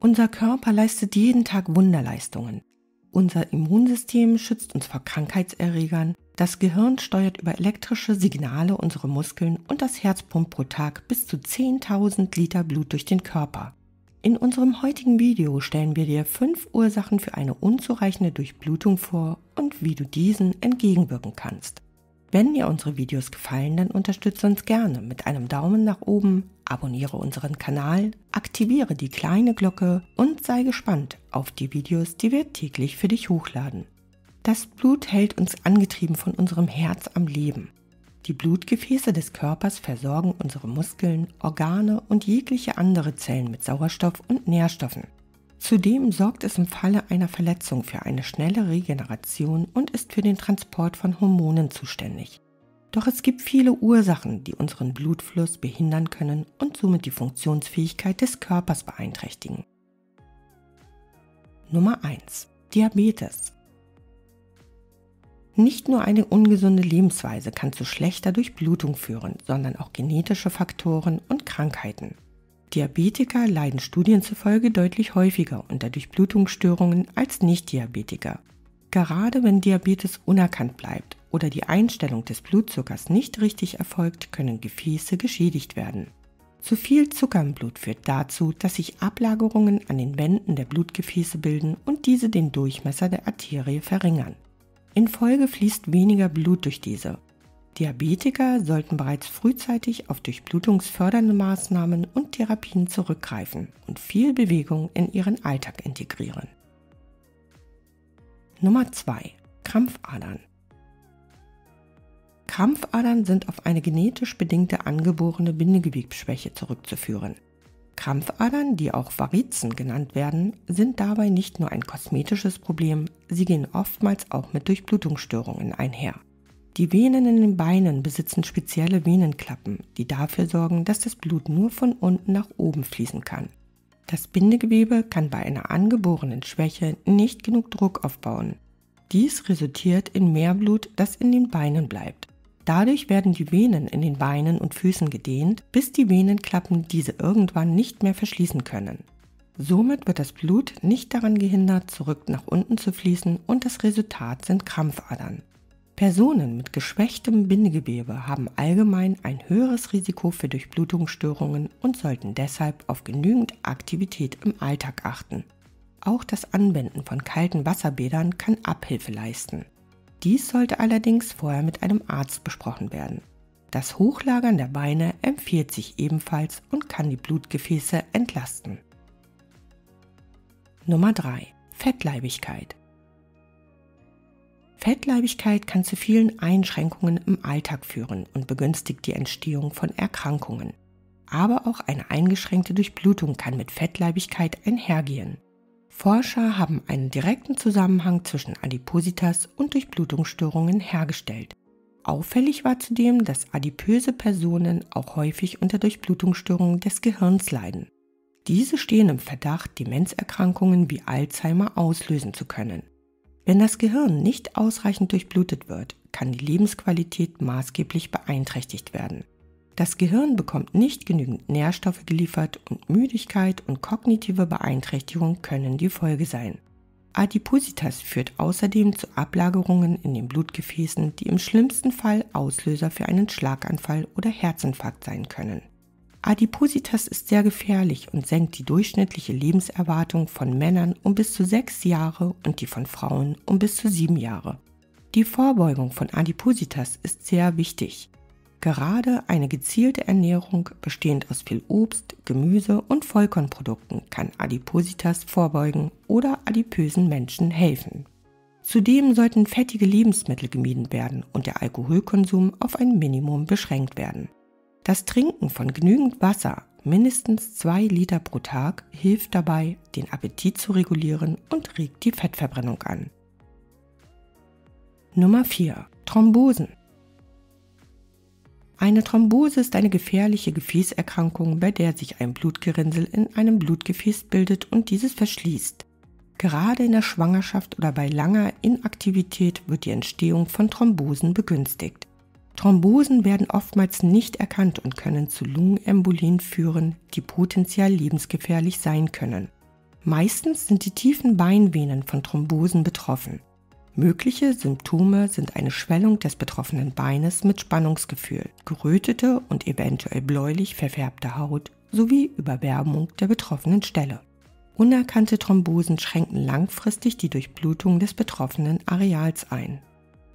Unser Körper leistet jeden Tag Wunderleistungen. Unser Immunsystem schützt uns vor Krankheitserregern, das Gehirn steuert über elektrische Signale unsere Muskeln und das Herz pumpt pro Tag bis zu 10.000 Liter Blut durch den Körper. In unserem heutigen Video stellen wir dir fünf Ursachen für eine unzureichende Durchblutung vor und wie du diesen entgegenwirken kannst. Wenn dir unsere Videos gefallen, dann unterstütze uns gerne mit einem Daumen nach oben, abonniere unseren Kanal, aktiviere die kleine Glocke und sei gespannt auf die Videos, die wir täglich für dich hochladen. Das Blut hält uns angetrieben von unserem Herz am Leben. Die Blutgefäße des Körpers versorgen unsere Muskeln, Organe und jegliche andere Zellen mit Sauerstoff und Nährstoffen. Zudem sorgt es im Falle einer Verletzung für eine schnelle Regeneration und ist für den Transport von Hormonen zuständig. Doch es gibt viele Ursachen, die unseren Blutfluss behindern können und somit die Funktionsfähigkeit des Körpers beeinträchtigen. Nummer 1. Diabetes. Nicht nur eine ungesunde Lebensweise kann zu schlechter Durchblutung führen, sondern auch genetische Faktoren und Krankheiten. Diabetiker leiden Studien zufolge deutlich häufiger unter Durchblutungsstörungen als Nicht-Diabetiker. Gerade wenn Diabetes unerkannt bleibt oder die Einstellung des Blutzuckers nicht richtig erfolgt, können Gefäße geschädigt werden. Zu viel Zucker im Blut führt dazu, dass sich Ablagerungen an den Wänden der Blutgefäße bilden und diese den Durchmesser der Arterie verringern. In Folge fließt weniger Blut durch diese Diabetiker sollten bereits frühzeitig auf durchblutungsfördernde Maßnahmen und Therapien zurückgreifen und viel Bewegung in ihren Alltag integrieren. Nummer 2. Krampfadern. Krampfadern sind auf eine genetisch bedingte angeborene Bindegewebsschwäche zurückzuführen. Krampfadern, die auch Varizen genannt werden, sind dabei nicht nur ein kosmetisches Problem, sie gehen oftmals auch mit Durchblutungsstörungen einher. Die Venen in den Beinen besitzen spezielle Venenklappen, die dafür sorgen, dass das Blut nur von unten nach oben fließen kann. Das Bindegewebe kann bei einer angeborenen Schwäche nicht genug Druck aufbauen. Dies resultiert in mehr Blut, das in den Beinen bleibt. Dadurch werden die Venen in den Beinen und Füßen gedehnt, bis die Venenklappen diese irgendwann nicht mehr verschließen können. Somit wird das Blut nicht daran gehindert, zurück nach unten zu fließen und das Resultat sind Krampfadern. Personen mit geschwächtem Bindegewebe haben allgemein ein höheres Risiko für Durchblutungsstörungen und sollten deshalb auf genügend Aktivität im Alltag achten. Auch das Anwenden von kalten Wasserbädern kann Abhilfe leisten. Dies sollte allerdings vorher mit einem Arzt besprochen werden. Das Hochlagern der Beine empfiehlt sich ebenfalls und kann die Blutgefäße entlasten. Nummer 3. Fettleibigkeit. Fettleibigkeit kann zu vielen Einschränkungen im Alltag führen und begünstigt die Entstehung von Erkrankungen. Aber auch eine eingeschränkte Durchblutung kann mit Fettleibigkeit einhergehen. Forscher haben einen direkten Zusammenhang zwischen Adipositas und Durchblutungsstörungen hergestellt. Auffällig war zudem, dass adipöse Personen auch häufig unter Durchblutungsstörungen des Gehirns leiden. Diese stehen im Verdacht, Demenzerkrankungen wie Alzheimer auslösen zu können. Wenn das Gehirn nicht ausreichend durchblutet wird, kann die Lebensqualität maßgeblich beeinträchtigt werden. Das Gehirn bekommt nicht genügend Nährstoffe geliefert und Müdigkeit und kognitive Beeinträchtigung können die Folge sein. Adipositas führt außerdem zu Ablagerungen in den Blutgefäßen, die im schlimmsten Fall Auslöser für einen Schlaganfall oder Herzinfarkt sein können. Adipositas ist sehr gefährlich und senkt die durchschnittliche Lebenserwartung von Männern um bis zu sechs Jahre und die von Frauen um bis zu sieben Jahre. Die Vorbeugung von Adipositas ist sehr wichtig. Gerade eine gezielte Ernährung bestehend aus viel Obst, Gemüse und Vollkornprodukten kann Adipositas vorbeugen oder adipösen Menschen helfen. Zudem sollten fettige Lebensmittel gemieden werden und der Alkoholkonsum auf ein Minimum beschränkt werden. Das Trinken von genügend Wasser, mindestens zwei Liter pro Tag, hilft dabei, den Appetit zu regulieren und regt die Fettverbrennung an. Nummer 4. Thrombosen. Eine Thrombose ist eine gefährliche Gefäßerkrankung, bei der sich ein Blutgerinnsel in einem Blutgefäß bildet und dieses verschließt. Gerade in der Schwangerschaft oder bei langer Inaktivität wird die Entstehung von Thrombosen begünstigt. Thrombosen werden oftmals nicht erkannt und können zu Lungenembolien führen, die potenziell lebensgefährlich sein können. Meistens sind die tiefen Beinvenen von Thrombosen betroffen. Mögliche Symptome sind eine Schwellung des betroffenen Beines mit Spannungsgefühl, gerötete und eventuell bläulich verfärbte Haut sowie Überwärmung der betroffenen Stelle. Unerkannte Thrombosen schränken langfristig die Durchblutung des betroffenen Areals ein.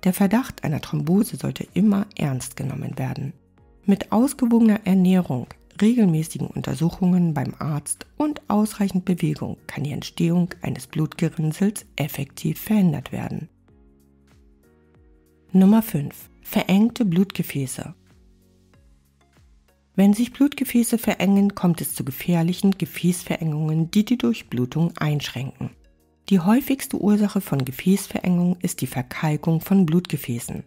Der Verdacht einer Thrombose sollte immer ernst genommen werden. Mit ausgewogener Ernährung, regelmäßigen Untersuchungen beim Arzt und ausreichend Bewegung kann die Entstehung eines Blutgerinnsels effektiv verhindert werden. Nummer 5. Verengte Blutgefäße. Wenn sich Blutgefäße verengen, kommt es zu gefährlichen Gefäßverengungen, die die Durchblutung einschränken. Die häufigste Ursache von Gefäßverengung ist die Verkalkung von Blutgefäßen.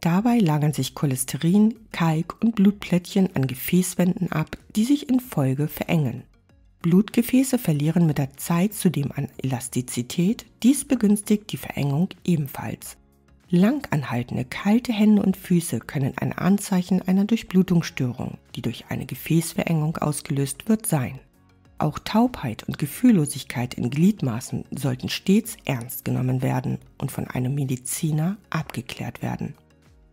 Dabei lagern sich Cholesterin, Kalk und Blutplättchen an Gefäßwänden ab, die sich in Folge verengen. Blutgefäße verlieren mit der Zeit zudem an Elastizität, dies begünstigt die Verengung ebenfalls. Langanhaltende kalte Hände und Füße können ein Anzeichen einer Durchblutungsstörung, die durch eine Gefäßverengung ausgelöst wird, sein. Auch Taubheit und Gefühllosigkeit in Gliedmaßen sollten stets ernst genommen werden und von einem Mediziner abgeklärt werden.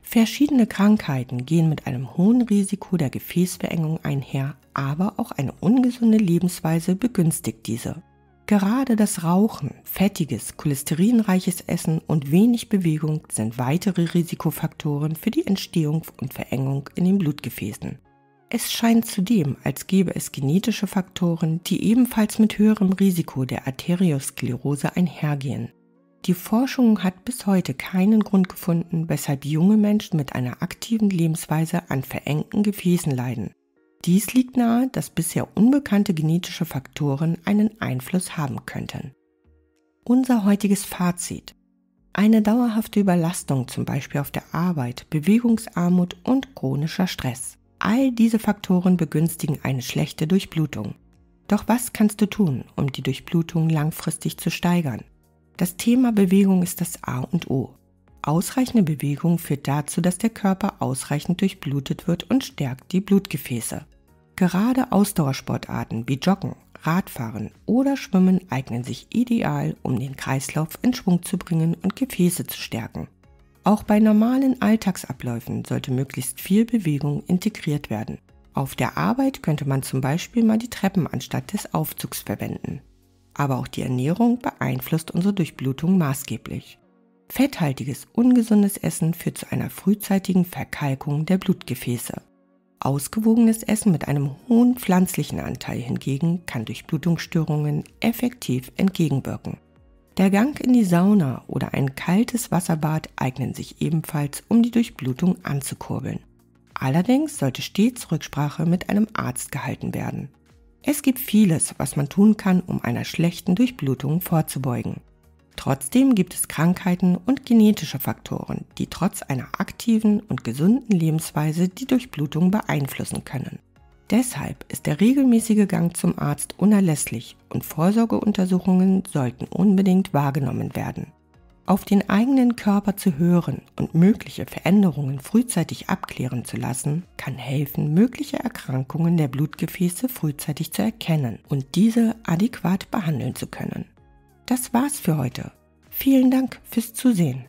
Verschiedene Krankheiten gehen mit einem hohen Risiko der Gefäßverengung einher, aber auch eine ungesunde Lebensweise begünstigt diese. Gerade das Rauchen, fettiges, cholesterinreiches Essen und wenig Bewegung sind weitere Risikofaktoren für die Entstehung und Verengung in den Blutgefäßen. Es scheint zudem, als gäbe es genetische Faktoren, die ebenfalls mit höherem Risiko der Arteriosklerose einhergehen. Die Forschung hat bis heute keinen Grund gefunden, weshalb junge Menschen mit einer aktiven Lebensweise an verengten Gefäßen leiden. Dies liegt nahe, dass bisher unbekannte genetische Faktoren einen Einfluss haben könnten. Unser heutiges Fazit. Eine dauerhafte Überlastung, zum Beispiel auf der Arbeit, Bewegungsarmut und chronischer Stress. All diese Faktoren begünstigen eine schlechte Durchblutung. Doch was kannst du tun, um die Durchblutung langfristig zu steigern? Das Thema Bewegung ist das A und O. Ausreichende Bewegung führt dazu, dass der Körper ausreichend durchblutet wird und stärkt die Blutgefäße. Gerade Ausdauersportarten wie Joggen, Radfahren oder Schwimmen eignen sich ideal, um den Kreislauf in Schwung zu bringen und Gefäße zu stärken. Auch bei normalen Alltagsabläufen sollte möglichst viel Bewegung integriert werden. Auf der Arbeit könnte man zum Beispiel mal die Treppen anstatt des Aufzugs verwenden aber auch die Ernährung beeinflusst unsere Durchblutung maßgeblich. Fetthaltiges, ungesundes Essen führt zu einer frühzeitigen Verkalkung der Blutgefäße. Ausgewogenes Essen mit einem hohen pflanzlichen Anteil hingegen kann Durchblutungsstörungen effektiv entgegenwirken. Der Gang in die Sauna oder ein kaltes Wasserbad eignen sich ebenfalls, um die Durchblutung anzukurbeln. Allerdings sollte stets Rücksprache mit einem Arzt gehalten werden. Es gibt vieles, was man tun kann, um einer schlechten Durchblutung vorzubeugen. Trotzdem gibt es Krankheiten und genetische Faktoren, die trotz einer aktiven und gesunden Lebensweise die Durchblutung beeinflussen können. Deshalb ist der regelmäßige Gang zum Arzt unerlässlich und Vorsorgeuntersuchungen sollten unbedingt wahrgenommen werden. Auf den eigenen Körper zu hören und mögliche Veränderungen frühzeitig abklären zu lassen, kann helfen, mögliche Erkrankungen der Blutgefäße frühzeitig zu erkennen und diese adäquat behandeln zu können. Das war's für heute. Vielen Dank fürs Zusehen.